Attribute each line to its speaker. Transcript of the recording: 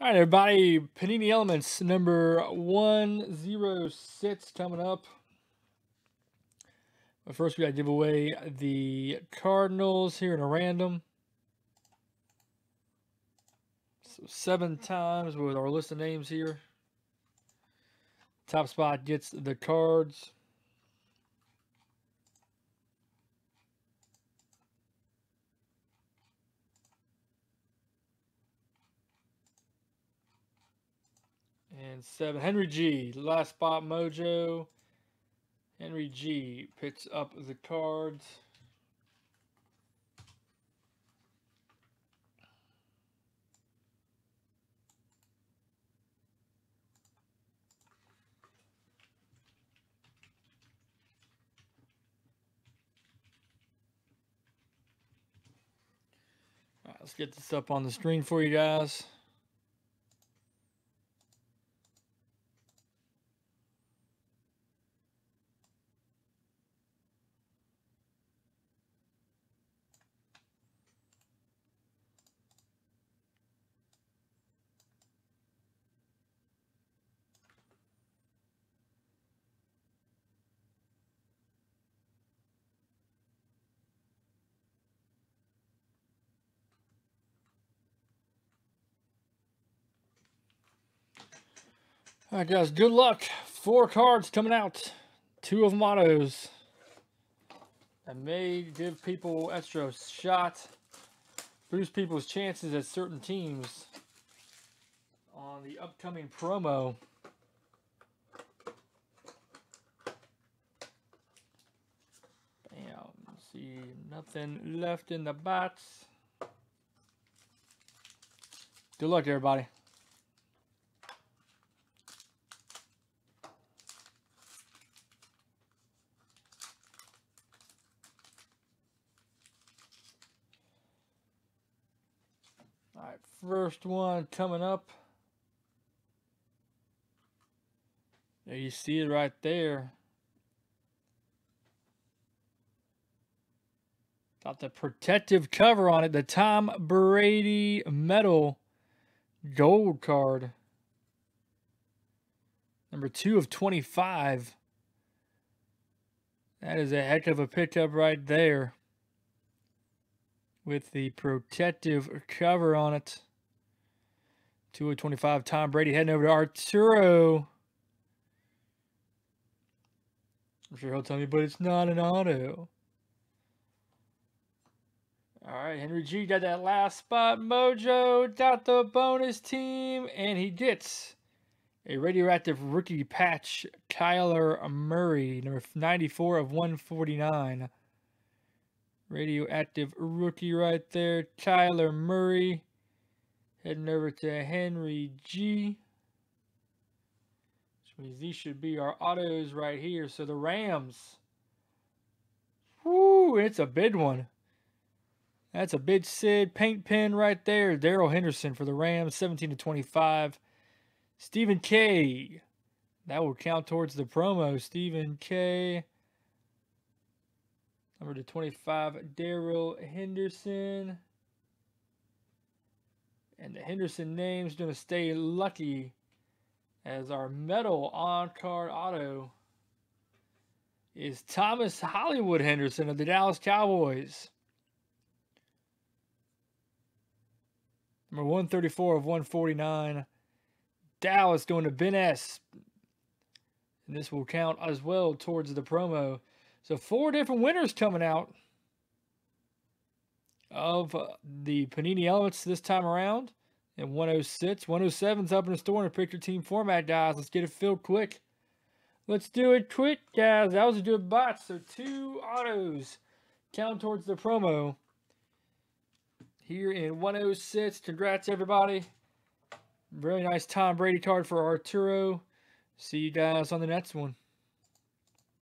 Speaker 1: All right, everybody. Panini Elements number 106 coming up. But first, we got to give away the Cardinals here in a random. So seven times with our list of names here. Top spot gets the cards. And seven, Henry G. Last spot mojo. Henry G picks up the cards. Let's get this up on the screen for you guys. All right, guys, good luck. Four cards coming out. Two of them autos. That may give people extra shot, boost people's chances at certain teams on the upcoming promo. Bam. See, nothing left in the box. Good luck, everybody. Right, first one coming up. There you see it right there. Got the protective cover on it. The Tom Brady Metal Gold card. Number two of 25. That is a heck of a pickup right there with the protective cover on it. 225 Tom Brady heading over to Arturo. I'm sure he'll tell me, but it's not an auto. All right, Henry G got that last spot. Mojo got the bonus team, and he gets a radioactive rookie patch. Kyler Murray, number 94 of 149. Radioactive rookie right there. Kyler Murray. Heading over to Henry G. Which means these should be our autos right here. So the Rams. Woo, it's a big one. That's a big Sid paint pen right there. Darrell Henderson for the Rams, 17 to 25. Stephen K. That will count towards the promo. Stephen K. Number to 25, Darrell Henderson. And the Henderson name's going to stay lucky as our metal on-card auto is Thomas Hollywood Henderson of the Dallas Cowboys. Number 134 of 149. Dallas going to Ben S. And this will count as well towards the promo. So four different winners coming out of uh, the Panini Elements this time around. And 106. 107's up in the store in a picture team format, guys. Let's get it filled quick. Let's do it quick, guys. That was a good bot. So two autos count towards the promo here in 106. Congrats, everybody. Very nice Tom Brady card for Arturo. See you guys on the next one.